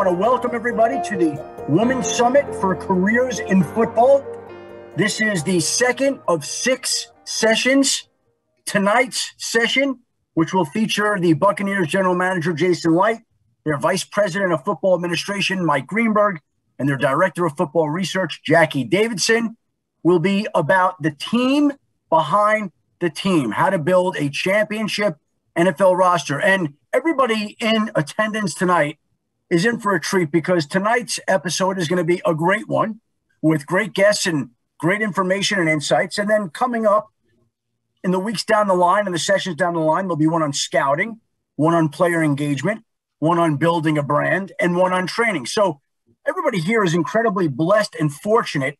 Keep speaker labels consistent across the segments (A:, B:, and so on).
A: want to welcome everybody to the Women's Summit for Careers in Football. This is the second of six sessions. Tonight's session, which will feature the Buccaneers general manager, Jason Licht, their vice president of football administration, Mike Greenberg, and their director of football research, Jackie Davidson, will be about the team behind the team, how to build a championship NFL roster. And everybody in attendance tonight is in for a treat because tonight's episode is going to be a great one with great guests and great information and insights. And then coming up in the weeks down the line and the sessions down the line, there'll be one on scouting, one on player engagement, one on building a brand, and one on training. So everybody here is incredibly blessed and fortunate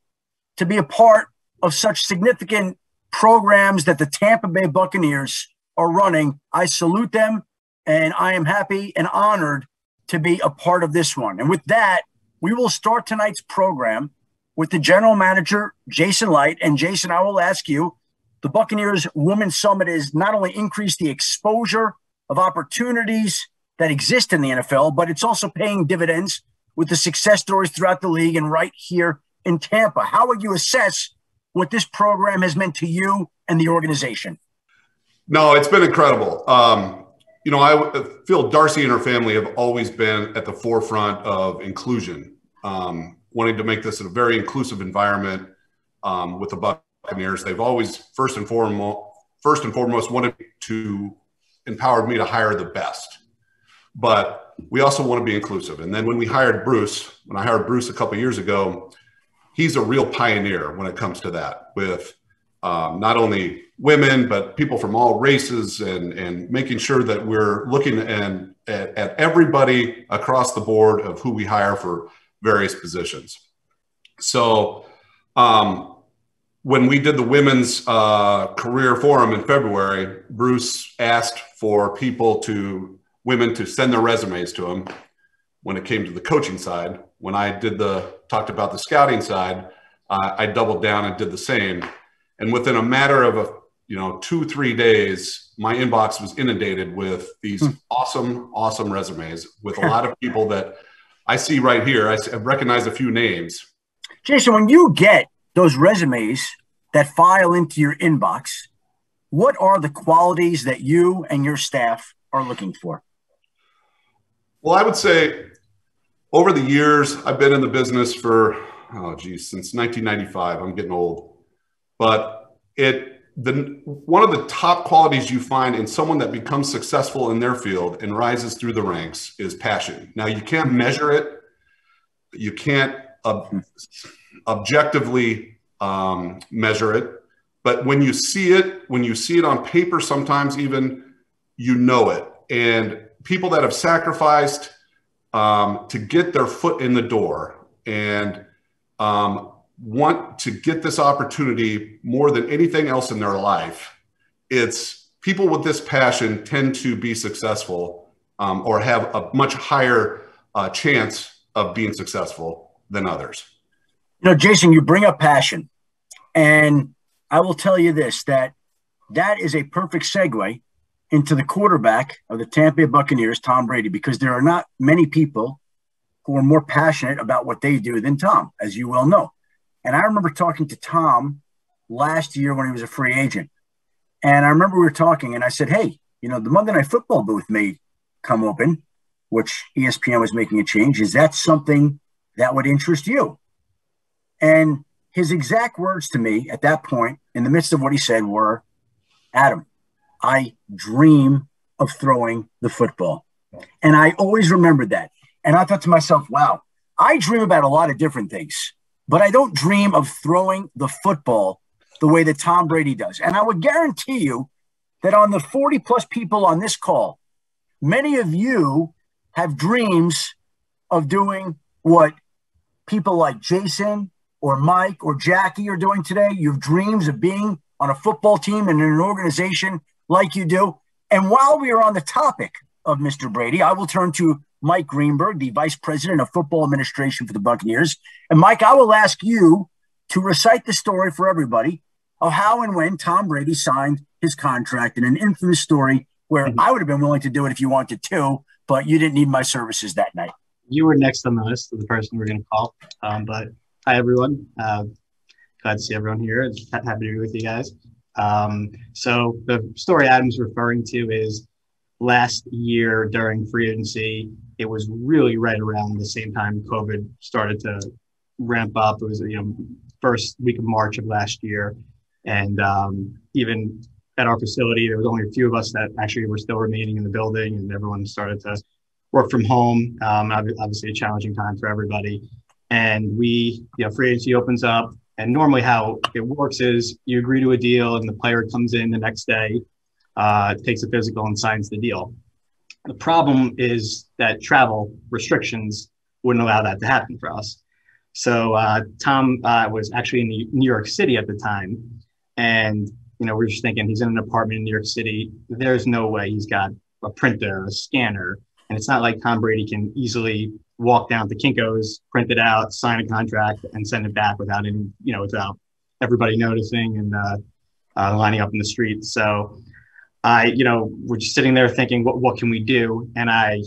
A: to be a part of such significant programs that the Tampa Bay Buccaneers are running. I salute them and I am happy and honored to be a part of this one. And with that, we will start tonight's program with the general manager, Jason Licht. And Jason, I will ask you the Buccaneers Women's Summit has not only increased the exposure of opportunities that exist in the NFL, but it's also paying dividends with the success stories throughout the league and right here in Tampa. How would you assess what this program has meant to you and the organization?
B: No, it's been incredible. Um, you know, I feel Darcie and her family have always been at the forefront of inclusion, um, wanting to make this a very inclusive environment um, with the Buccaneers. They've always, first and foremost, first and foremost, wanted to empower me to hire the best. But we also want to be inclusive. And then when we hired Bruce, when I hired Bruce a couple years ago, he's a real pioneer when it comes to that with um, not only women, but people from all races and, and making sure that we're looking and, at, at everybody across the board of who we hire for various positions. So um, when we did the women's uh, career forum in February, Bruce asked for people to, women to send their resumes to him when it came to the coaching side. When I did the, talked about the scouting side, uh, I doubled down and did the same and within a matter of a you know two three days, my inbox was inundated with these hmm. awesome awesome resumes with a lot of people that I see right here. I recognize a few names.
A: Jason, when you get those resumes that file into your inbox, what are the qualities that you and your staff are looking for?
B: Well, I would say over the years, I've been in the business for, oh, geez, since 1995. I'm getting old but it the one of the top qualities you find in someone that becomes successful in their field and rises through the ranks is passion. Now you can't measure it, you can't ob- objectively um, measure it, but when you see it, when you see it on paper, sometimes even you know it. And people that have sacrificed um, to get their foot in the door and um, want to get this opportunity more than anything else in their life, it's people with this passion tend to be successful um, or have a much higher uh, chance of being successful than others.
A: You know, Jason, you bring up passion, and I will tell you this that that is a perfect segue into the quarterback of the Tampa Bay Buccaneers, Tom Brady, because there are not many people who are more passionate about what they do than Tom, as you well know. And I remember talking to Tom last year when he was a free agent. And I remember we were talking, and I said, Hey, you know, the Monday Night Football booth may come open, which ESPN was making a change. Is that something that would interest you? And his exact words to me at that point, in the midst of what he said, were Adam, I dream of throwing the football. And I always remembered that. And I thought to myself, wow, I dream about a lot of different things but I don't dream of throwing the football the way that Tom Brady does. And I would guarantee you that on the 40 plus people on this call, many of you have dreams of doing what people like Jason or Mike or Jackie are doing today. You have dreams of being on a football team and in an organization like you do. And while we are on the topic of Mr. Brady, I will turn to Mike Greenberg, the Vice President of Football Administration for the Buccaneers. And Mike, I will ask you to recite the story for everybody of how and when Tom Brady signed his contract in an infamous story where mm-hmm. I would have been willing to do it if you wanted to, but you didn't need my services that night.
C: you were next on the list of the person we're going to call. Um, but hi, everyone. Uh, glad to see everyone here. Happy to be with you guys. Um, so the story Adam's referring to is last year during free agency. It was really right around the same time COVID started to ramp up. It was you know first week of March of last year, and um, even at our facility, there was only a few of us that actually were still remaining in the building, and everyone started to work from home. Um, obviously, a challenging time for everybody. And we, you know, free agency opens up, and normally how it works is you agree to a deal, and the player comes in the next day, uh, takes a physical, and signs the deal. The problem is that travel restrictions wouldn't allow that to happen for us. So uh, Tom uh, was actually in New York City at the time, and you know we are just thinking he's in an apartment in New York City. There's no way he's got a printer, a scanner, and it's not like Tom Brady can easily walk down to Kinko's, print it out, sign a contract, and send it back without any, you know, without everybody noticing and uh, uh, lining up in the street. So I, you know, we're just sitting there thinking, what what can we do? And I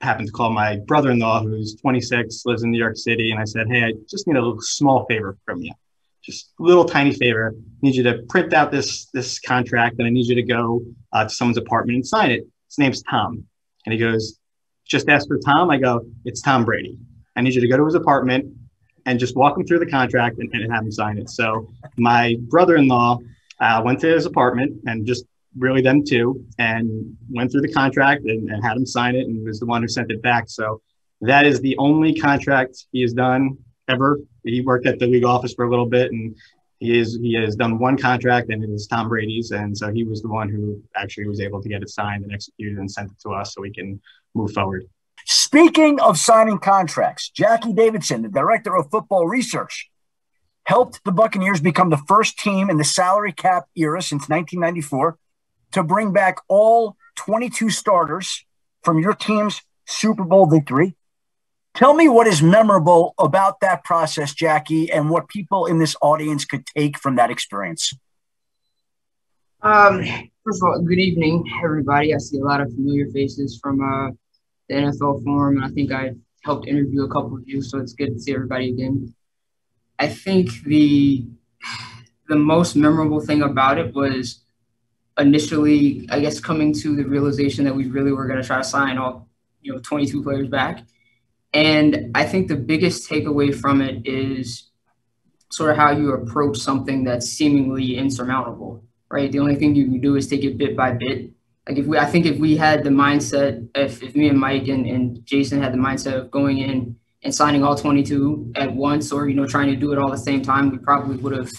C: happened to call my brother-in-law, who's 26, lives in New York City, and I said, hey, I just need a little small favor from you, just a little tiny favor. I need you to print out this this contract, and I need you to go uh, to someone's apartment and sign it. His name's Tom. And he goes, just ask for Tom. I go, it's Tom Brady. I need you to go to his apartment and just walk him through the contract and, and have him sign it. So my brother-in-law uh, went to his apartment and just really them two and went through the contract and, and had him sign it and was the one who sent it back. So that is the only contract he has done ever. He worked at the league office for a little bit and he is he has done one contract and it is Tom Brady's, and so he was the one who actually was able to get it signed and executed and sent it to us so we can move forward.
A: Speaking of signing contracts, Jackie Davidson, the director of football research, helped the Buccaneers become the first team in the salary cap era since 1994 to bring back all 22 starters from your team's Super Bowl victory Tell me what is memorable about that process, Jackie, and what people in this audience could take from that experience.
D: Um, first of all, good evening, everybody. I see a lot of familiar faces from uh, the NFL Forum, and I think I helped interview a couple of you, so it's good to see everybody again. I think the the most memorable thing about it was initially, I guess, coming to the realization that we really were going to try to sign all, you know, 22 players back and I think the biggest takeaway from it is sort of how you approach something that's seemingly insurmountable, right? The only thing you can do is take it bit by bit. Like if we, I think if we had the mindset, if, if me and Mike and, and Jason had the mindset of going in and signing all 22 at once or, you know, trying to do it all at the same time, we probably would have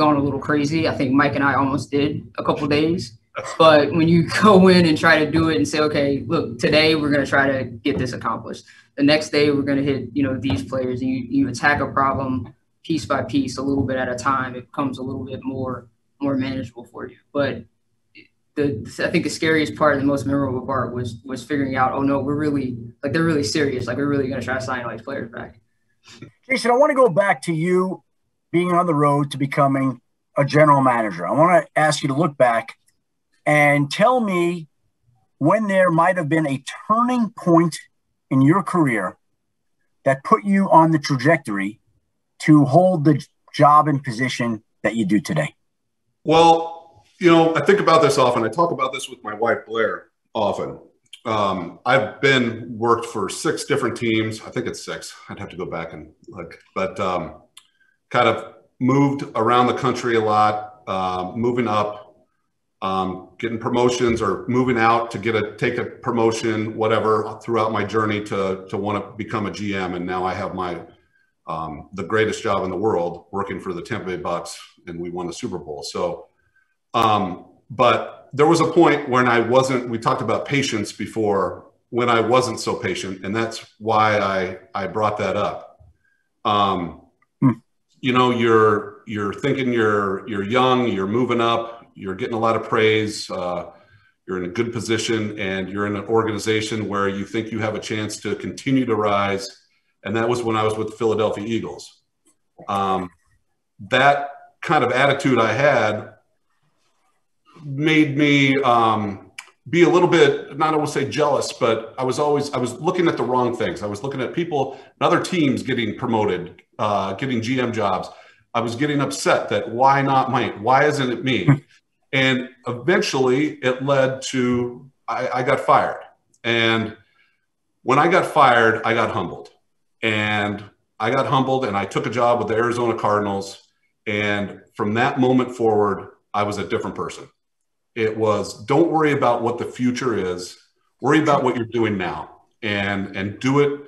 D: gone a little crazy. I think Mike and I almost did a couple days. But when you go in and try to do it and say, okay, look, today we're going to try to get this accomplished. The next day we're going to hit you know these players and you, you attack a problem piece by piece a little bit at a time it becomes a little bit more more manageable for you. But the I think the scariest part and the most memorable part was was figuring out oh no we're really like they're really serious. Like we're really going to try to sign all these players back.
A: Jason I want to go back to you being on the road to becoming a general manager I want to ask you to look back and tell me when there might have been a turning point in your career that put you on the trajectory to hold the job and position that you do today?
B: Well, you know, I think about this often. I talk about this with my wife, Blair, often. Um, I've been worked for six different teams. I think it's six. I'd have to go back and look, but um, kind of moved around the country a lot, uh, moving up um, getting promotions or moving out to get a take a promotion, whatever, throughout my journey to to want to become a GM. And now I have my um, the greatest job in the world, working for the Tampa Bay Bucs, and we won the Super Bowl. So, um, but there was a point when I wasn't. We talked about patience before, when I wasn't so patient, and that's why I I brought that up. Um. You know, you're you're thinking you're you're young, you're moving up, you're getting a lot of praise. Uh, you're in a good position and you're in an organization where you think you have a chance to continue to rise. And that was when I was with the Philadelphia Eagles. Um, that kind of attitude I had made me um, be a little bit not I will say jealous, but I was always I was looking at the wrong things. I was looking at people and other teams getting promoted, uh, getting GM jobs. I was getting upset that why not Mike? Why isn't it me? and eventually, it led to I, I got fired. And when I got fired, I got humbled, and I got humbled, and I took a job with the Arizona Cardinals. And from that moment forward, I was a different person. It was don't worry about what the future is. Worry about what you're doing now and and do it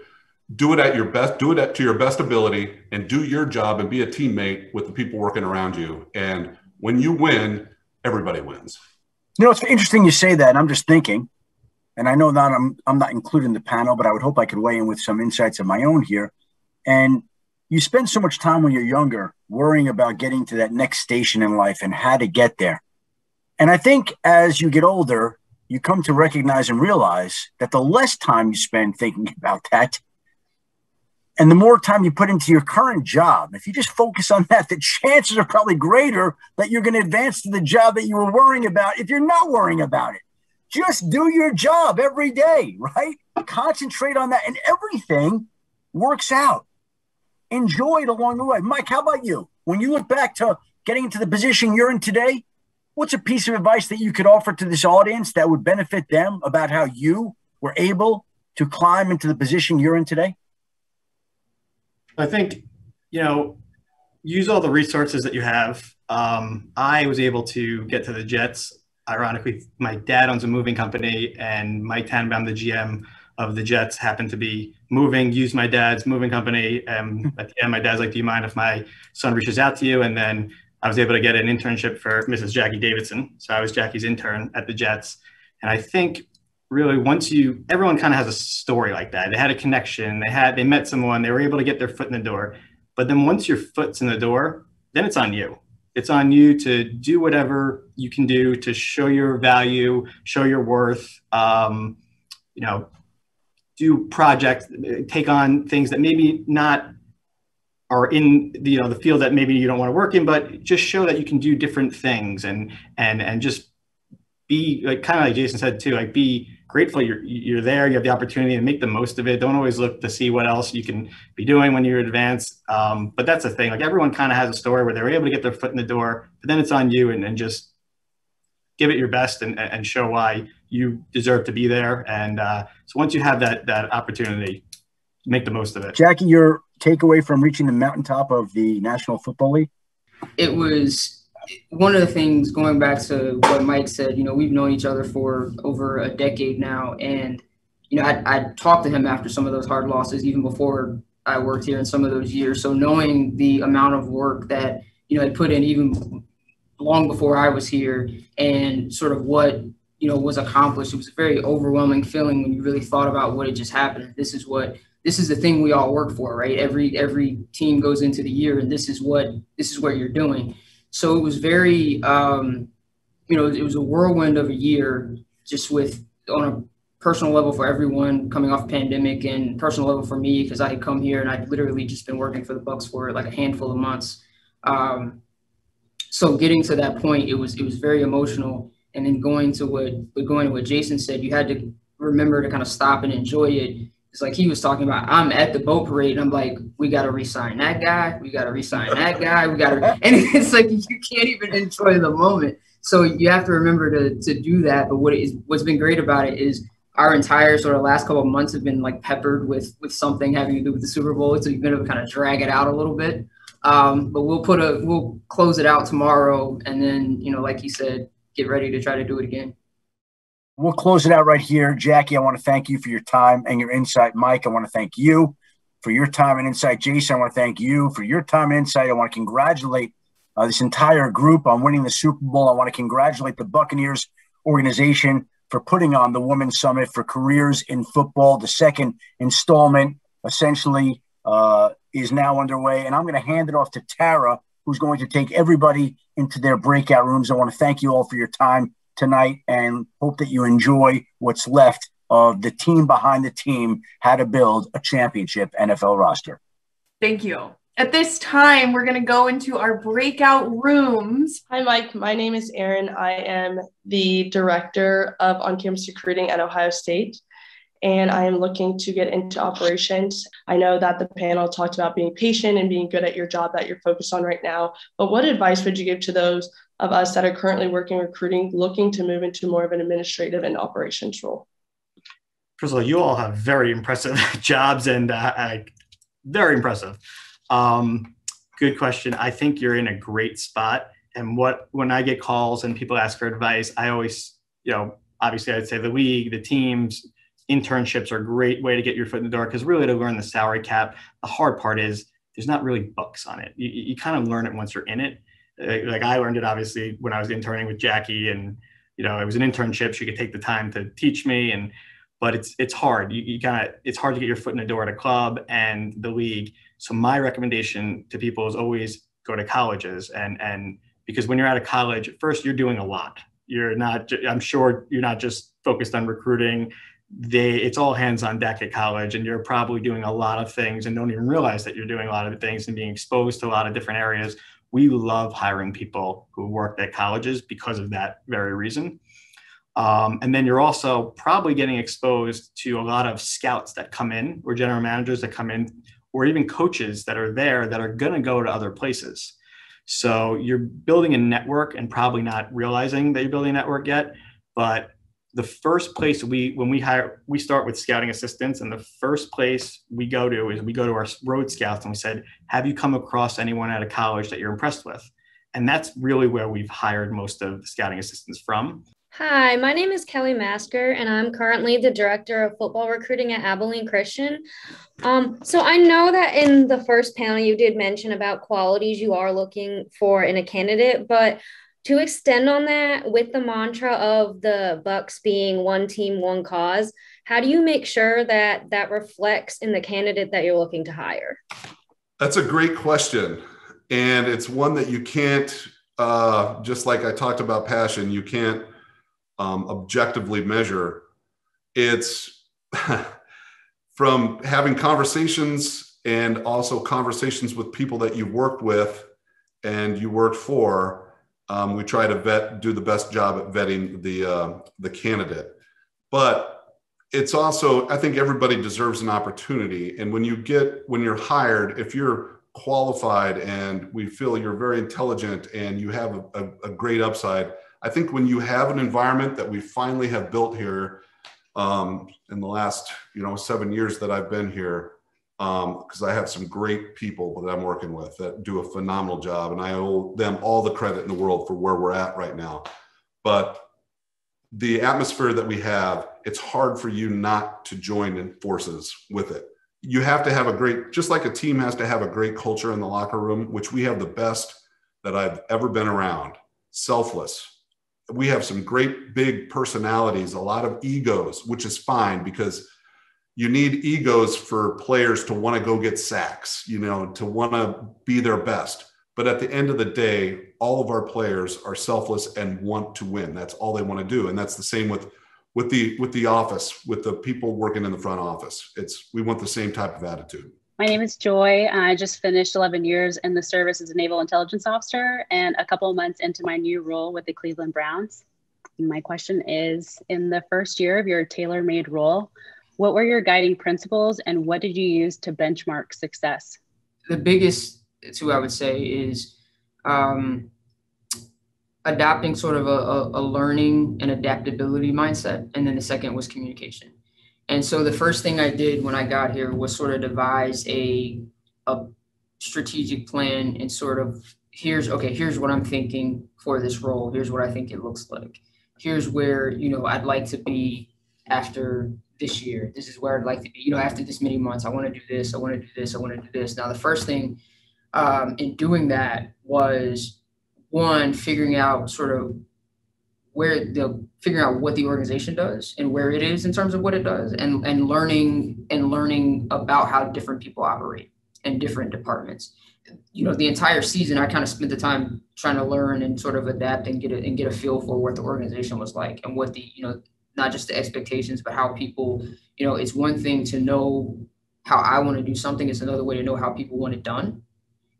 B: do it at your best, do it at, to your best ability and do your job and be a teammate with the people working around you. And when you win, everybody wins.
A: You know, it's interesting you say that. I'm just thinking, and I know that I'm I'm not including the panel, but I would hope I could weigh in with some insights of my own here. And you spend so much time when you're younger worrying about getting to that next station in life and how to get there. And I think as you get older, you come to recognize and realize that the less time you spend thinking about that, and the more time you put into your current job, if you just focus on that, the chances are probably greater that you're going to advance to the job that you were worrying about if you're not worrying about it. Just do your job every day, right? Concentrate on that, and everything works out. Enjoy it along the way. Mike, how about you? When you look back to getting into the position you're in today, what's a piece of advice that you could offer to this audience that would benefit them about how you were able to climb into the position you're in today?
C: I think, you know, use all the resources that you have. Um, I was able to get to the Jets. Ironically, my dad owns a moving company, and Mike Tannenbaum, the GM of the Jets, happened to be moving, used my dad's moving company. And at the end, my dad's like, Do you mind if my son reaches out to you? And then I was able to get an internship for Mrs. Jackie Davidson. So I was Jackie's intern at the Jets. And I think really once you everyone kind of has a story like that. They had a connection, they had they met someone, they were able to get their foot in the door. But then once your foot's in the door, then it's on you. It's on you to do whatever you can do to show your value, show your worth. Um, you know, do projects, take on things that maybe not are in the, you know the field that maybe you don't want to work in, but just show that you can do different things and and and just be like kind of like Jason said too, like be grateful you're you're there, you have the opportunity to make the most of it. Don't always look to see what else you can be doing when you're advanced. Um, but that's the thing, like everyone kind of has a story where they're able to get their foot in the door, but then it's on you and, and just give it your best and, and show why you deserve to be there. And uh, so once you have that that opportunity, make the most of it.
A: Jackie, your takeaway from reaching the mountaintop of the National Football League?
D: It was one of the things going back to what Mike said. You know, we've known each other for over a decade now, and you know, I I talked to him after some of those hard losses, even before I worked here in some of those years. So knowing the amount of work that you know I put in, even long before I was here, and sort of what you know was accomplished, it was a very overwhelming feeling when you really thought about what had just happened. This is what this is the thing we all work for, right? Every every team goes into the year, and this is what this is what you're doing. So it was very, um, you know, it was a whirlwind of a year, just with on a personal level for everyone coming off pandemic, and personal level for me because I had come here and I'd literally just been working for the Bucs for like a handful of months. Um, so getting to that point, it was it was very emotional, and then going to what going to what Jason said, you had to remember to kind of stop and enjoy it it's like he was talking about. I'm at the boat parade, and I'm like, we got to resign that guy. We got to resign that guy. We got to, and it's like you can't even enjoy the moment. So you have to remember to to do that. But what is what's been great about it is our entire sort of last couple of months have been like peppered with with something having to do with the Super Bowl. So you've been able to kind of drag it out a little bit. Um, but we'll put a we'll close it out tomorrow, and then you know, like you said, get ready to try to do it again.
A: We'll close it out right here. Jackie, I want to thank you for your time and your insight. Mike, I want to thank you for your time and insight. Jason, I want to thank you for your time and insight. I want to congratulate uh, this entire group on winning the Super Bowl. I want to congratulate the Buccaneers organization for putting on the Women's Summit for Careers in Football. The second installment essentially uh, is now underway. And I'm going to hand it off to Tara, who's going to take everybody into their breakout rooms. I want to thank you all for your time tonight and hope that you enjoy what's left of the team behind the team, how to build a championship NFL roster.
E: Thank you. At this time, we're going to go into our breakout rooms.
F: Hi, Mike. My name is Aaron. I am the director of on campus recruiting at Ohio State, and I am looking to get into operations. I know that the panel talked about being patient and being good at your job that you're focused on right now, but what advice would you give to those of us that are currently working recruiting, looking to move into more of an administrative and operations role?
C: First of all, you all have very impressive jobs and uh, very impressive. Um, good question. I think you're in a great spot. And what when I get calls and people ask for advice, I always, you know, obviously I'd say the league, the teams, internships are a great way to get your foot in the door because really to learn the salary cap, the hard part is there's not really books on it. You, you kind of learn it once you're in it. Like I learned it obviously when I was interning with Jackie and you know it was an internship. She could take the time to teach me and but it's it's hard. You, you kind of it's hard to get your foot in the door at a club and the league. So my recommendation to people is always go to colleges and and because when you're out of college, first you're doing a lot. You're not. I'm sure you're not just focused on recruiting. They it's all hands on deck at college, and you're probably doing a lot of things and don't even realize that you're doing a lot of things and being exposed to a lot of different areas. We love hiring people who worked at colleges because of that very reason. Um, and then you're also probably getting exposed to a lot of scouts that come in or general managers that come in or even coaches that are there that are going to go to other places. So you're building a network and probably not realizing that you're building a network yet. But the first place we, when we hire, we start with scouting assistants, and the first place we go to is we go to our road scouts and we said, Have you come across anyone at a college that you're impressed with? And that's really where we've hired most of the scouting assistants from.
G: Hi, my name is Kelly Masker, and I'm currently the director of football recruiting at Abilene Christian. Um, so I know that in the first panel you did mention about qualities you are looking for in a candidate, but to extend on that with the mantra of the Bucs being one team, one cause, how do you make sure that that reflects in the candidate that you're looking to hire?
B: That's a great question, and it's one that you can't. Uh, just like I talked about passion, you can't um, objectively measure. It's from having conversations and also conversations with people that you worked with and you worked for. Um, we try to vet, do the best job at vetting the uh, the candidate, but it's also I think everybody deserves an opportunity. And when you get when you're hired, if you're qualified and we feel you're very intelligent and you have a, a, a great upside, I think when you have an environment that we finally have built here um, in the last, you know, seven years that I've been here, because um, I have some great people that I'm working with that do a phenomenal job, and I owe them all the credit in the world for where we're at right now. But the atmosphere that we have, it's hard for you not to join in forces with it. You have to have a great, just like a team has to have a great culture in the locker room, which we have the best that I've ever been around. Selfless, we have some great big personalities, a lot of egos, which is fine because you need egos for players to want to go get sacks, you know, to want to be their best. But at the end of the day, all of our players are selfless and want to win. That's all they want to do. And that's the same with with the with the office, with the people working in the front office. It's we want the same type of attitude.
H: My name is Joy. I just finished 11 years in the service as a naval intelligence officer and a couple of months into my new role with the Cleveland Browns. My question is In the first year of your tailor made role, what were your guiding principles and what did you use to benchmark success?
D: The biggest two I would say is um, adopting sort of a, a, a learning and adaptability mindset. And then the second was communication. And so the first thing I did when I got here was sort of devise a a strategic plan and sort of here's okay, here's what I'm thinking for this role. Here's what I think it looks like. Here's where, you know, I'd like to be after this year. This is where I'd like to be, you know, after this many months. I want to do this, I want to do this, I want to do this. Now the first thing um, in doing that was one, figuring out sort of where the figuring out what the organization does and where it is in terms of what it does and and learning and learning about how different people operate in different departments you know the entire season i kind of spent the time trying to learn and sort of adapt and get it and get a feel for what the organization was like and what the you know not just the expectations but how people you know it's one thing to know how i want to do something it's another way to know how people want it done.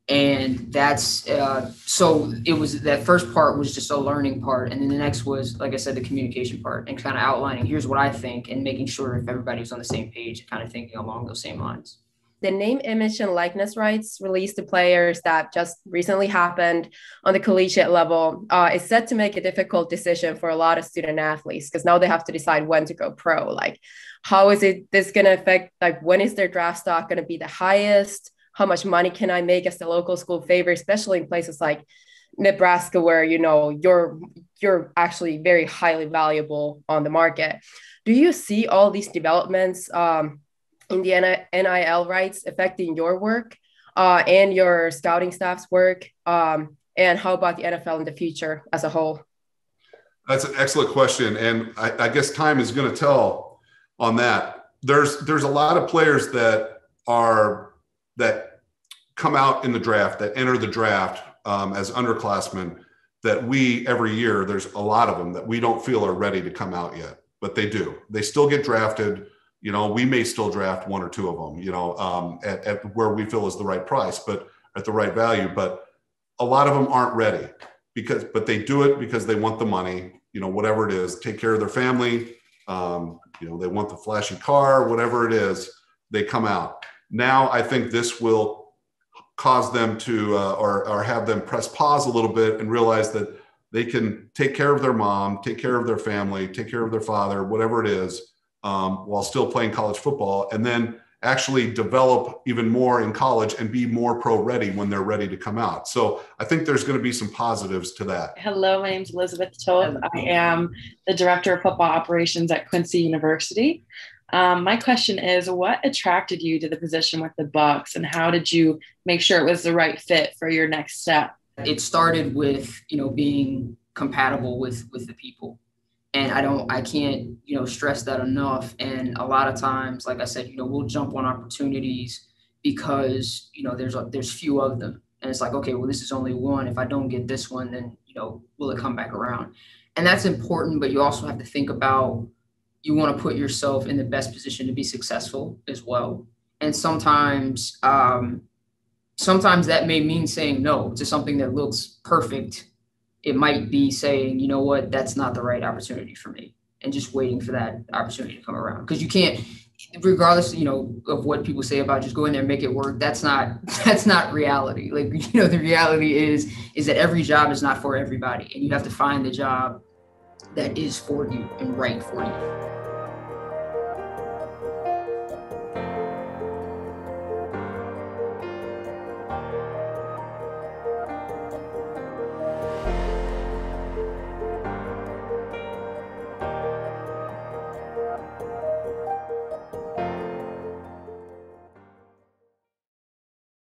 D: And that's uh, so it was that first part was just a learning part and then the next was like i said the communication part and kind of outlining here's what i think and making sure if everybody was on the same page kind of thinking along those same lines
I: the name image and likeness rights released to players that just recently happened on the collegiate level uh, is set to make a difficult decision for a lot of student athletes because now they have to decide when to go pro like how is it this going to affect like when is their draft stock going to be the highest how much money can I make as the local school favor, especially in places like Nebraska, where you know you're you're actually very highly valuable on the market. Do you see all these developments um, in the NIL rights affecting your work uh, and your scouting staff's work? Um, and how about the NFL in the future as a whole?
B: That's an excellent question, and I, I guess time is going to tell on that. There's there's a lot of players that are that come out in the draft, that enter the draft um, as underclassmen, that we every year, there's a lot of them that we don't feel are ready to come out yet, but they do. They still get drafted. You know, we may still draft one or two of them, you know, um, at, at where we feel is the right price, but at the right value. But a lot of them aren't ready because, but they do it because they want the money, you know, whatever it is, take care of their family. Um, you know, they want the flashy car, whatever it is, they come out now I think this will cause them to, uh, or, or have them press pause a little bit and realize that they can take care of their mom, take care of their family, take care of their father, whatever it is, um, while still playing college football, and then actually develop even more in college and be more pro ready when they're ready to come out. So I think there's going to be some positives to that.
J: Hello, my name is Elizabeth Toth. I am the director of football operations at Quincy University. Um, my question is, what attracted you to the position with the Bucs, and how did you make sure it was the right fit for your next step?
D: It started with you know being compatible with with the people, and I don't, I can't you know stress that enough. And a lot of times, like I said, you know, we'll jump on opportunities because you know there's a, there's few of them, and it's like, okay, well, this is only one. If I don't get this one, then you know, will it come back around? And that's important, but you also have to think about you want to put yourself in the best position to be successful as well. And sometimes, um, sometimes that may mean saying no to something that looks perfect. It might be saying, you know what, that's not the right opportunity for me, and just waiting for that opportunity to come around. Because you can't, regardless, you know, of what people say about just go in there and make it work. That's not that's not reality. Like you know, the reality is is that every job is not for everybody, and you have to find the job that is for you and right for you.